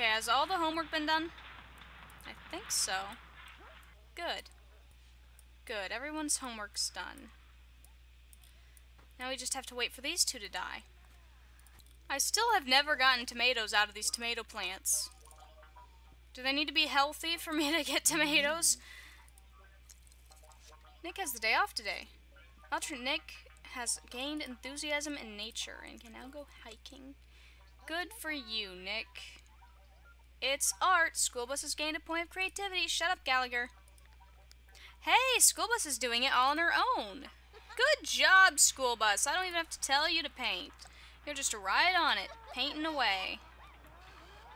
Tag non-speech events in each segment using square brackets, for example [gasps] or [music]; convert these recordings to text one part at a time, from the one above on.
Okay, has all the homework been done? I think so. Good. Good, everyone's homework's done. Now we just have to wait for these two to die. I still have never gotten tomatoes out of these tomato plants. Do they need to be healthy for me [laughs] to get tomatoes? Nick has the day off today. Alternate Nick has gained enthusiasm in nature and can now go hiking. Good for you, Nick. It's art. School bus has gained a point of creativity. Shut up, Gallagher. Hey, school bus is doing it all on her own. Good job, school bus. I don't even have to tell you to paint. You're just right on it, painting away.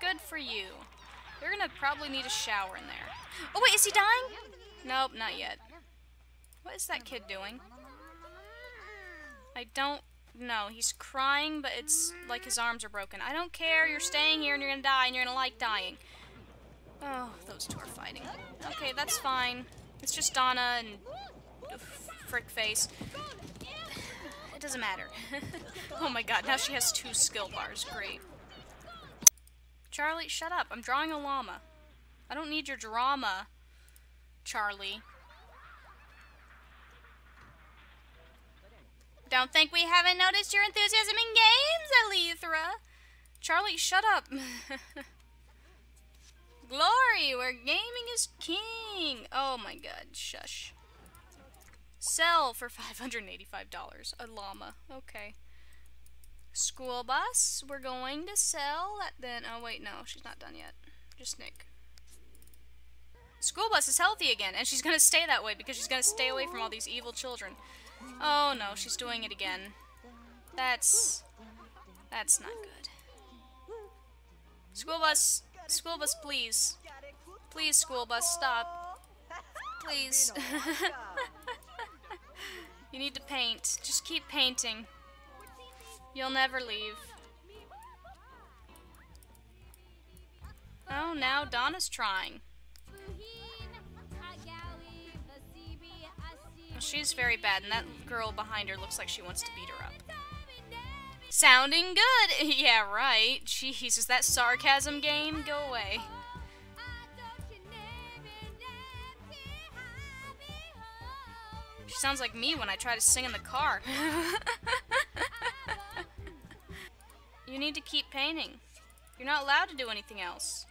Good for you. You're gonna probably need a shower in there. Oh wait, is he dying? Nope, not yet. What is that kid doing? I don't know. He's crying, but it's like his arms are broken. I don't care. You're staying here and you're gonna die and you're gonna like dying. Oh, those two are fighting. Okay, that's fine. It's just Donna and frick face. It doesn't matter. [laughs] oh my god, now she has two skill bars. Great. Charlie, shut up. I'm drawing a llama. I don't need your drama, Charlie. Don't think we haven't noticed your enthusiasm in games, Alethra. Charlie, shut up. [laughs] Glory, where gaming is king. Oh my god, shush. Sell for $585. A llama. Okay. School bus. We're going to sell that then. Oh, wait, no. She's not done yet. Just Nick. School bus is healthy again, and she's going to stay that way because she's going to stay away from all these evil children. Oh, no. She's doing it again. That's... That's not good. School bus. School bus, please. Please, school bus, stop. Please. [laughs] you need to paint. Just keep painting. You'll never leave. Oh, now Donna's trying. She's very bad, and that girl behind her looks like she wants to beat her up. Sounding good! [laughs] yeah, right. Jeez, is that sarcasm game? Go away. She sounds like me when I try to sing in the car. [laughs] you need to keep painting. You're not allowed to do anything else.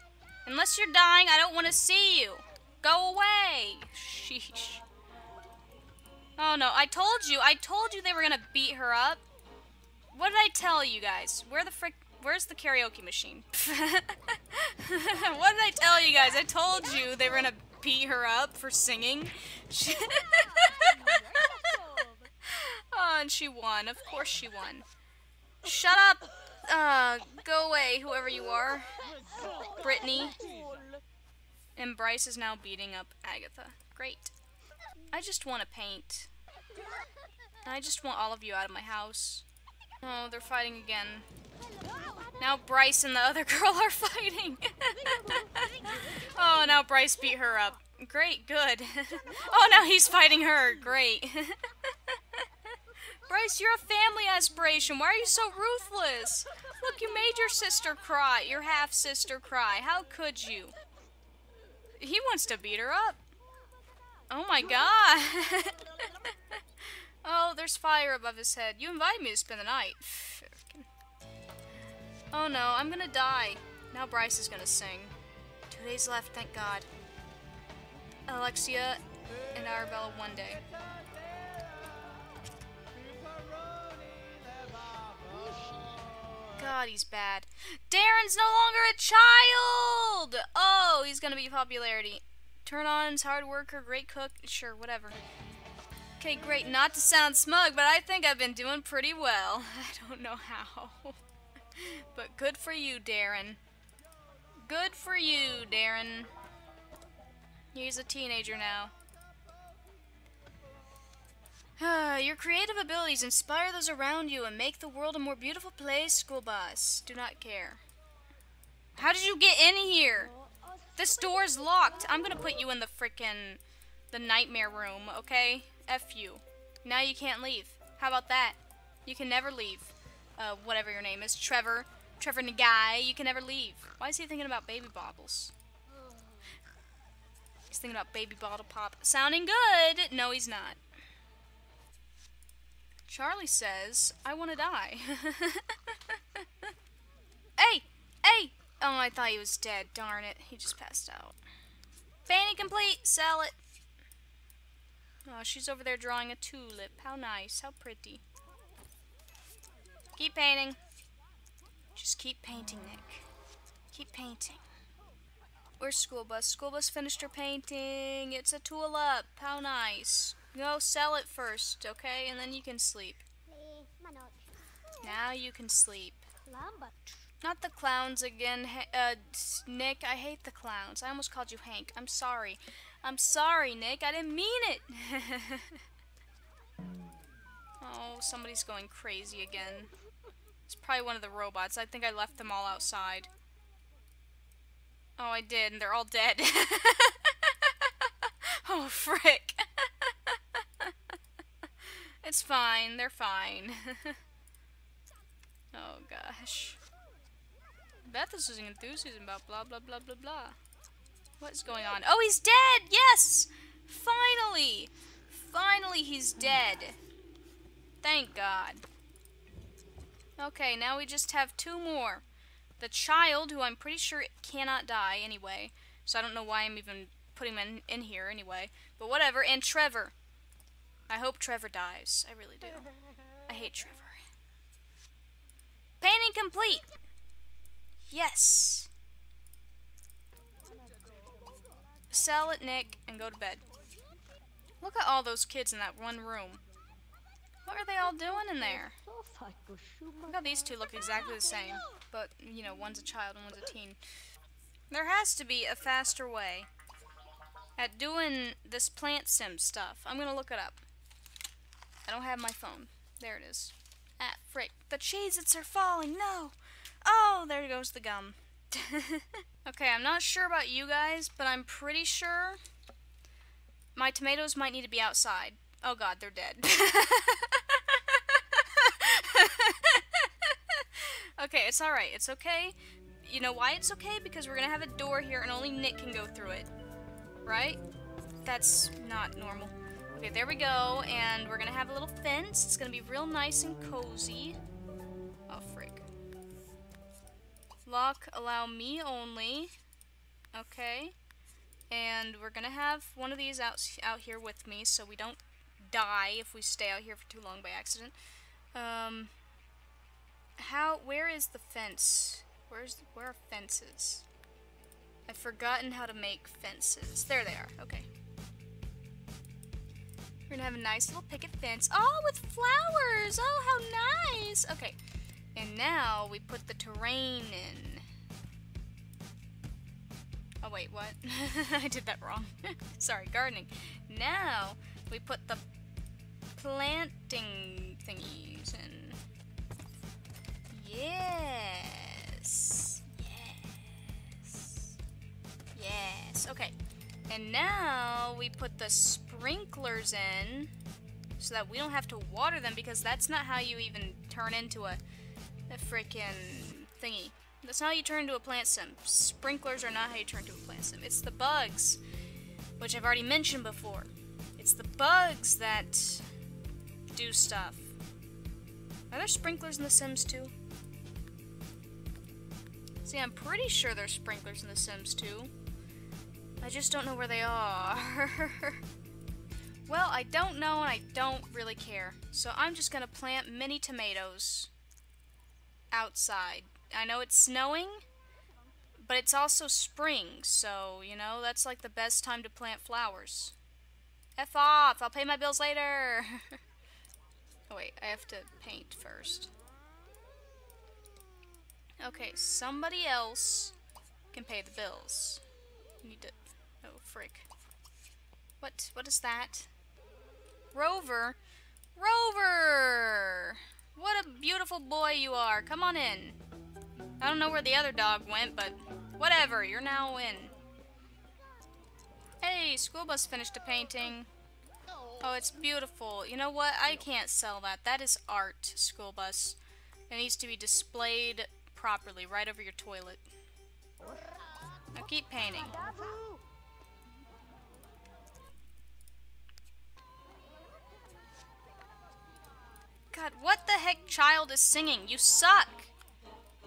Unless you're dying, I don't want to see you. Go away. Sheesh. Oh no, I told you. I told you they were to beat her up. What did I tell you guys? Where the frick Where's the karaoke machine? [laughs] what did I tell you guys? I told you they were gonna beat her up for singing. [laughs] oh, and she won. Of course she won. Shut up! Uh, go away, whoever you are. Brittany. And Bryce is now beating up Agatha. Great. I just want to paint. I just want all of you out of my house. Oh, they're fighting again. Now Bryce and the other [laughs] girl are fighting. [laughs] oh, now Bryce beat her up. Great, good. [laughs] oh, now he's fighting her. Great. Bryce, you're a family aspiration. Why are you so ruthless? Look, you made your sister cry. Your half-sister cry. How could you? He wants to beat her up. Oh my god. [laughs] oh, there's fire above his head. You invited me to spend the night. Oh no, I'm gonna die. Now Bryce is gonna sing. Two days left, thank God. Alexia and Arabella one day. God, he's bad. Darren's no longer a child! Oh, he's gonna be popularity. Turn on's hard worker, great cook, sure, whatever. Okay, great. Not to sound smug, but I think I've been doing pretty well. [laughs] I don't know how. [laughs] but good for you, Darren. Good for you, Darren. He's a teenager now. [sighs] Your creative abilities inspire those around you and make the world a more beautiful place, school bus. Do not care. How did you get in here? This door's locked. I'm gonna put you in the frickin' the nightmare room, okay? F you. Now you can't leave. How about that? You can never leave uh, whatever your name is, Trevor. Trevor Nagai, you can never leave. Why is he thinking about baby bottles? He's thinking about baby bottle pop. Sounding good! No, he's not. Charlie says, I want to die. [laughs] hey! Oh, I thought he was dead. Darn it. He just passed out. Fanny complete! Sell it! Oh, she's over there drawing a tulip. How nice. How pretty. Keep painting. Just keep painting, Nick. Keep painting. Where's school bus? School bus finished her painting. It's a tulip. How nice. Go sell it first, okay? And then you can sleep. Now you can sleep. Not the clowns again, uh, Nick. I hate the clowns. I almost called you Hank. I'm sorry. I'm sorry, Nick. I didn't mean it. [laughs] oh, somebody's going crazy again. It's probably one of the robots. I think I left them all outside. Oh, I did, and they're all dead. [laughs] oh, frick. [laughs] it's fine. They're fine. oh, gosh. Beth is losing enthusiasm about blah, blah, blah, blah, blah. What's going on? Oh, he's dead! Yes! Finally! Finally, he's dead. Thank God. Okay, now we just have two more. The child, who I'm pretty sure cannot die anyway, so I don't know why I'm even putting him in, in here anyway. But whatever, and Trevor. I hope Trevor dies. I really do. I hate Trevor. Painting complete! Yes! Sell it, Nick, and go to bed. Look at all those kids in that one room. What are they all doing in there? Look how these two look exactly the same. But, you know, one's a child and one's a teen. There has to be a faster way at doing this plant sim stuff. I'm gonna look it up. I don't have my phone. There it is. Ah, frick. The Cheez-Its are falling. No! Oh, there goes the gum. [laughs] okay, I'm not sure about you guys, but I'm pretty sure my tomatoes might need to be outside. Oh god, they're dead. [laughs] okay, it's alright. It's okay. You know why it's okay? Because we're gonna have a door here and only Nick can go through it. Right? That's not normal. Okay, there we go. And we're gonna have a little fence. It's gonna be real nice and cozy. Lock, allow me only. Okay. And we're gonna have one of these out, out here with me so we don't die if we stay out here for too long by accident. Um, how, where is the fence? Where's, where are fences? I've forgotten how to make fences. There they are, okay. We're gonna have a nice little picket fence. Oh, with flowers! Oh, how nice! Okay, and now we put the terrain in. Oh wait, what? [laughs] I did that wrong. [laughs] Sorry, gardening. Now we put the planting thingies in. Yes. Yes. Yes. Okay. And now we put the sprinklers in so that we don't have to water them because that's not how you even turn into a, freaking thingy. That's how you turn into a plant sim. Sprinklers are not how you turn into a plant sim. It's the bugs, which I've already mentioned before. It's the bugs that do stuff. Are there sprinklers in The Sims 2? See, I'm pretty sure there's sprinklers in The Sims 2. I just don't know where they are. [laughs] well, I don't know and I don't really care. So I'm just gonna plant mini tomatoes outside. I know it's snowing, but it's also spring, so, you know, that's like the best time to plant flowers. F off! I'll pay my bills later! [laughs] Oh wait, I have to paint first. Okay, somebody else can pay the bills. need to... Oh, frick. What? What is that? Rover? Rover! What a beautiful boy you are. Come on in. I don't know where the other dog went, but whatever. You're now in. Hey, school bus finished a painting. Oh, it's beautiful. You know what? I can't sell that. That is art, school bus. It needs to be displayed properly, right over your toilet. Now keep painting. God, what the heck child is singing? You suck!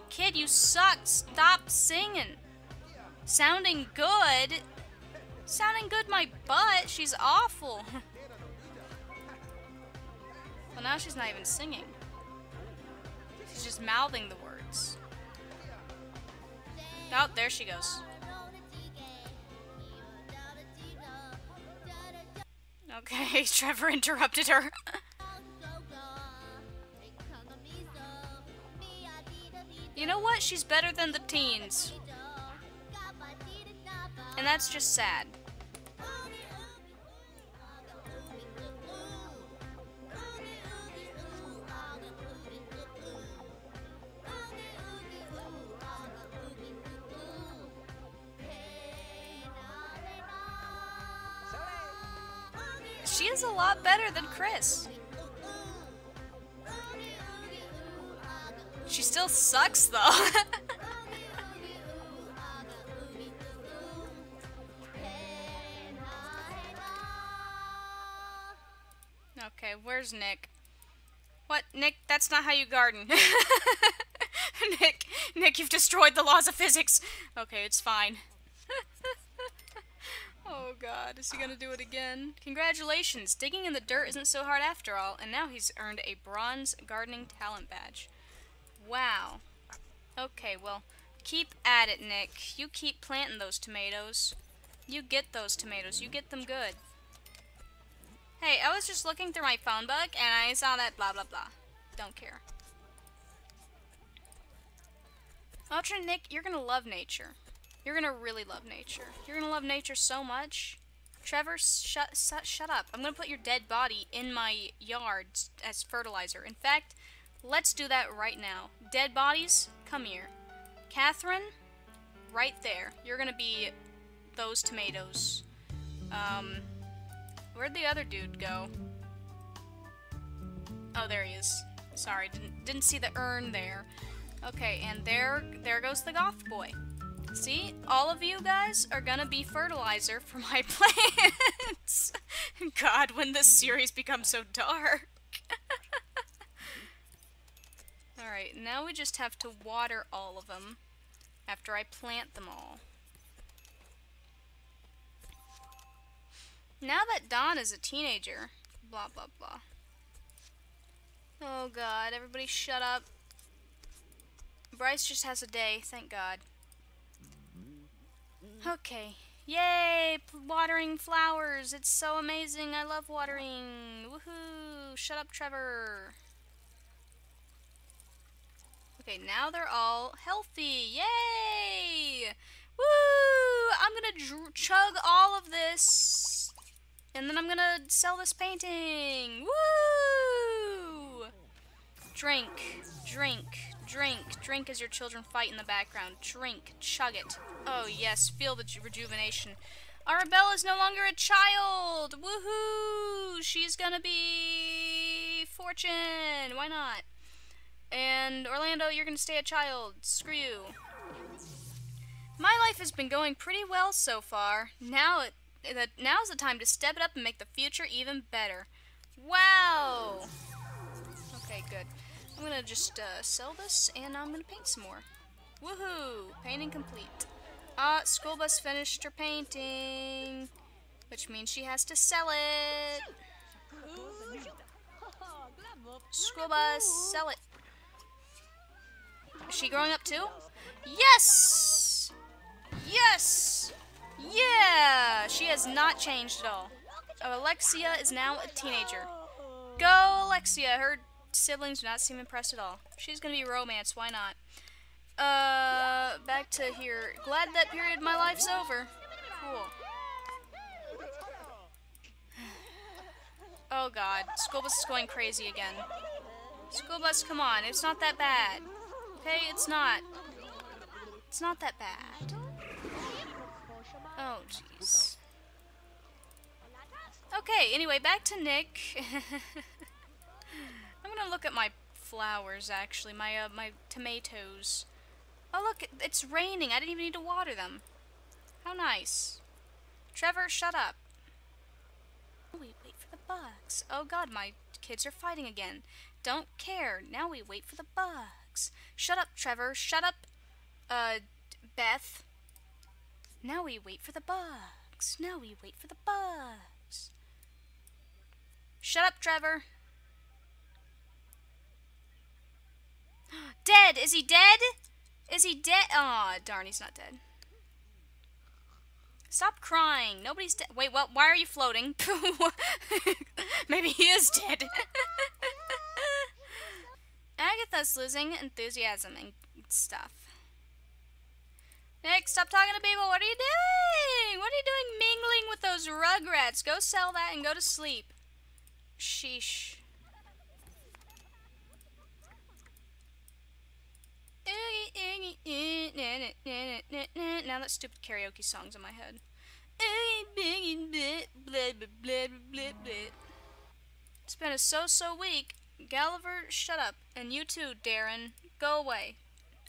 Kid, you suck! Stop singing! Sounding good? Sounding good my butt? She's awful! [laughs] well, now she's not even singing. She's just mouthing the words. Oh, there she goes. Okay, [laughs] Trevor interrupted her. [laughs] what? She's better than the teens. And that's just sad. Okay, where's Nick? What? Nick, that's not how you garden. [laughs] Nick, Nick, you've destroyed the laws of physics. Okay, it's fine. [laughs] oh god, is he gonna do it again? Congratulations, digging in the dirt isn't so hard after all, and now he's earned a bronze gardening talent badge. Wow. Okay, well, keep at it, Nick. You keep planting those tomatoes. You get those tomatoes. You get them good. Hey, I was just looking through my phone book, and I saw that blah blah blah. Don't care. Ultra Nick, you're gonna love nature. You're gonna really love nature. You're gonna love nature so much. Trevor, shut, shut, shut up. I'm gonna put your dead body in my yard as fertilizer. In fact, let's do that right now. Dead bodies, come here. Catherine, right there. You're gonna be those tomatoes. Um, where'd the other dude go? Oh, there he is. Sorry, didn't didn't see the urn there. Okay, and there there goes the goth boy. See, all of you guys are gonna be fertilizer for my [laughs] plants. [laughs] God, when this series becomes so dark. [laughs] Alright, now we just have to water all of them after I plant them all. Now that Don is a teenager, blah blah blah. Oh god, everybody shut up. Bryce just has a day, thank god. Okay. Yay! Watering flowers! It's so amazing! I love watering! Woohoo! Shut up, Trevor! Okay, now they're all healthy! Yay! Woo! I'm gonna chug all of this! And then I'm gonna sell this painting! Woo! Drink, drink, drink, drink as your children fight in the background. Drink, chug it. Oh yes, feel the rejuvenation. Arabella is no longer a child! Woohoo! She's gonna be... Fortune! Why not? And Orlando, you're gonna stay a child. Screw you. My life has been going pretty well so far. Now it, that now's the time to step it up and make the future even better. Wow! Okay, good. I'm gonna just uh, sell this and I'm gonna paint some more. Woohoo! Painting complete. Ah, uh, school bus finished her painting, which means she has to sell it. School bus, sell it. Is she growing up too? Yes! Yes! Yeah! She has not changed at all. Alexia is now a teenager. Go, Alexia! Her siblings do not seem impressed at all. She's gonna be romance, why not? Uh, back to here. Glad that period of my life's over. Cool. [sighs] Oh god, school bus is going crazy again. School bus, come on, it's not that bad. Okay, it's not. It's not that bad. Jeez. Okay, anyway, back to Nick. [laughs] I'm gonna look at my flowers, actually. My, uh, my tomatoes. Oh, look, it's raining. I didn't even need to water them. How nice. Trevor, shut up. We wait for the bugs. Oh god, my kids are fighting again. Don't care. Now we wait for the bugs. Shut up, Trevor. Shut up, uh, Beth. Now we wait for the bugs. Now we wait for the bugs. Shut up, Trevor. [gasps] dead! Is he dead? Is he dead? Aw, oh, darn, he's not dead. Stop crying. Nobody's dead. Wait, what? Why are you floating? [laughs] Maybe he is dead. [laughs] Agatha's losing enthusiasm and stuff. Nick, stop talking to people. What are you doing? What are you doing mingling with those rugrats? Go sell that and go to sleep. Sheesh. Now that stupid karaoke song's in my head. It's been a so-so week. Gulliver, shut up. And you too, Darren. Go away.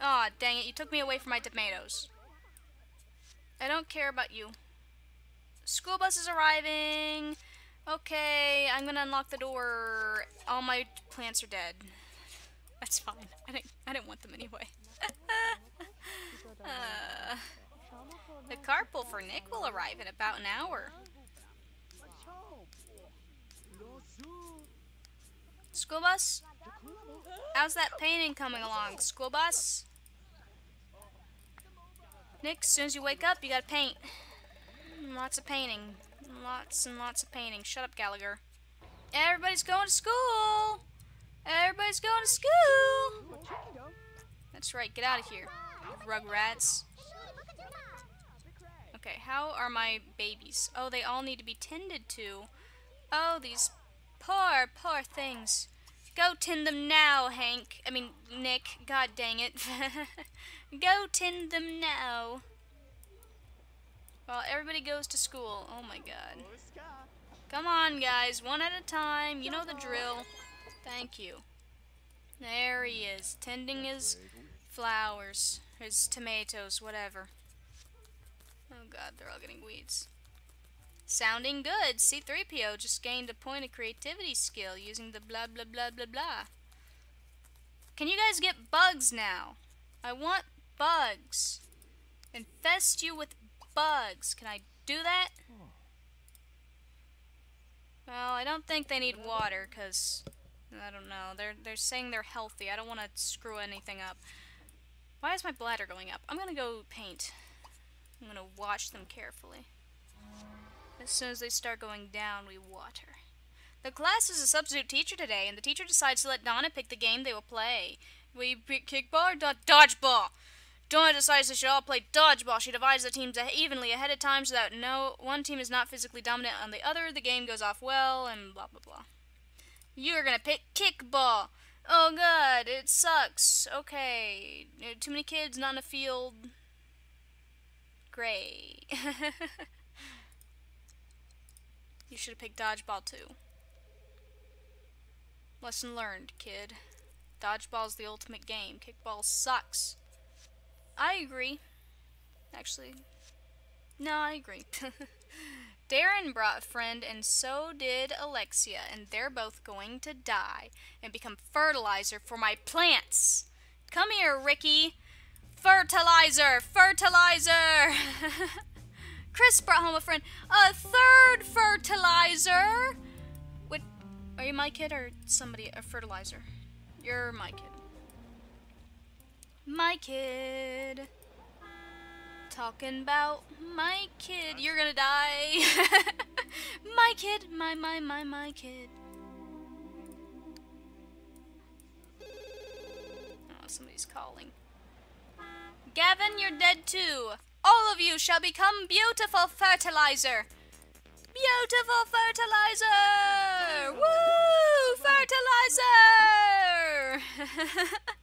Aw, oh, dang it, you took me away from my tomatoes. I don't care about you. School bus is arriving. Okay, I'm gonna unlock the door. All my plants are dead. That's fine. I didn't, I didn't want them anyway. [laughs] uh, the carpool for Nick will arrive in about an hour. School bus? How's that painting coming along? School bus? Nick, as soon as you wake up, you gotta paint. Lots of painting. Lots and lots of painting. Shut up, Gallagher. Everybody's going to school! Everybody's going to school! That's right, get out of here, rugrats. Okay, how are my babies? Oh, they all need to be tended to. Oh, these poor, poor things. Go tend them now, Hank. I mean, Nick. God dang it. [laughs] Go tend them now. Well, everybody goes to school. Oh my god. Come on, guys. One at a time. You know the drill. Thank you. There he is. Tending his flowers. His tomatoes. Whatever. Oh god, they're all getting weeds. Sounding good. C3PO just gained a point of creativity skill using the blah blah blah blah blah. Can you guys get bugs now? I want bugs. Infest you with bugs. Can I do that? Well, I don't think they need water, because... I don't know. They're, they're saying they're healthy. I don't want to screw anything up. Why is my bladder going up? I'm going to go paint. I'm going to watch them carefully. As soon as they start going down, we water. The class is a substitute teacher today, and the teacher decides to let Donna pick the game they will play. We pick kickball or do dodgeball? Donna decides they should all play dodgeball. She divides the teams evenly ahead of time so that no one team is not physically dominant on the other. The game goes off well, and blah blah blah. You're gonna pick kickball. Oh god, it sucks. Okay, too many kids, not in a field. Great. [laughs] You should have picked dodgeball too. Lesson learned, kid. Dodgeball's the ultimate game. Kickball sucks. I agree. Actually, no, I agree. [laughs] Darren brought a friend, and so did Alexia, and they're both going to die and become fertilizer for my plants. Come here, Ricky. Fertilizer! Fertilizer! [laughs] Chris brought home a friend. A third fertilizer! What? Are you my kid or somebody, a fertilizer? You're my kid. My kid. Talking about my kid. You're gonna die. [laughs] my kid. My, my, my, my kid. Oh, somebody's calling. Gavin, you're dead too. All of you shall become beautiful fertilizer. Beautiful fertilizer! [laughs] Woo! Fertilizer! [laughs]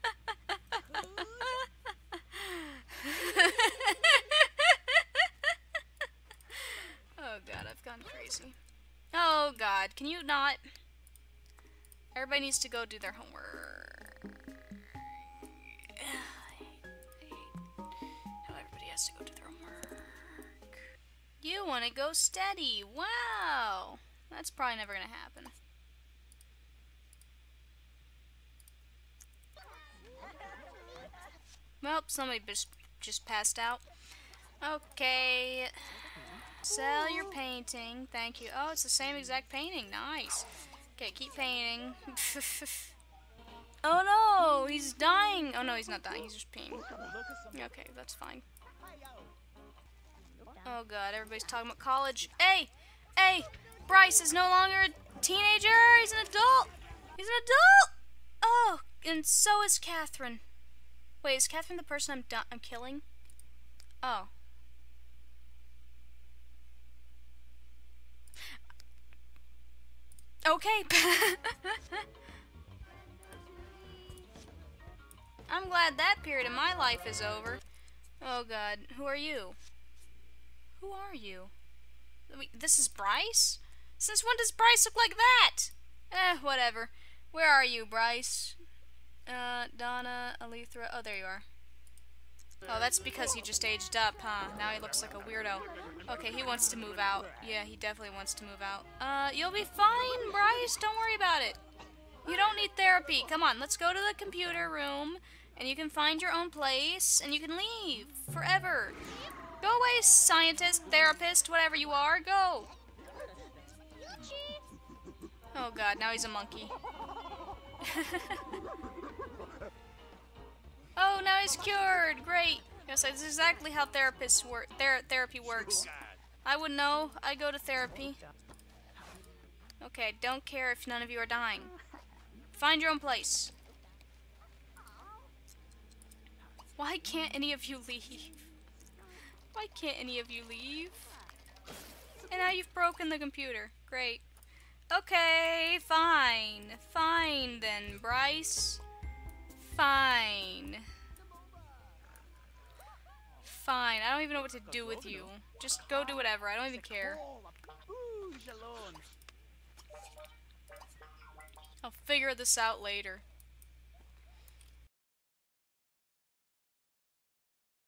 oh god, I've gone crazy. Oh god, can you not? Everybody needs to go do their homework. [sighs] has to go to their work. You want to go steady. Wow. That's probably never going to happen. Well, somebody just, just passed out. Okay. Sell your painting. Thank you. Oh, it's the same exact painting. Nice. Okay, keep painting. [laughs] oh no, he's dying. Oh no, he's not dying. He's just peeing. Okay, that's fine. Oh god, everybody's talking about college. Hey! Hey! Bryce is no longer a teenager! He's an adult! He's an adult! Oh, and so is Catherine. Wait, is Catherine the person I'm I'm killing? Oh. Okay. [laughs] I'm glad that period of my life is over. Oh god, who are you? Who are you? This is Bryce? Since when does Bryce look like that? Eh, whatever. Where are you, Bryce? Uh, Donna, Alethra. Oh, there you are. Oh, that's because he just aged up, huh? Now he looks like a weirdo. Okay, he wants to move out. Yeah, he definitely wants to move out. Uh, you'll be fine, Bryce. Don't worry about it. You don't need therapy. Come on, let's go to the computer room, and you can find your own place, and you can leave forever. Go away, scientist, therapist, whatever you are. Go. Oh god, now he's a monkey. [laughs] Oh, now he's cured! Great! Yes, that's exactly how therapists work. Ther therapy works. I would know. I go to therapy. Okay, don't care if none of you are dying. Find your own place. Why can't any of you leave? Why can't any of you leave? And now you've broken the computer. Great. Okay, fine. Fine then, Bryce. Fine. Fine. I don't even know what to do with you. Just go do whatever. I don't even care. I'll figure this out later.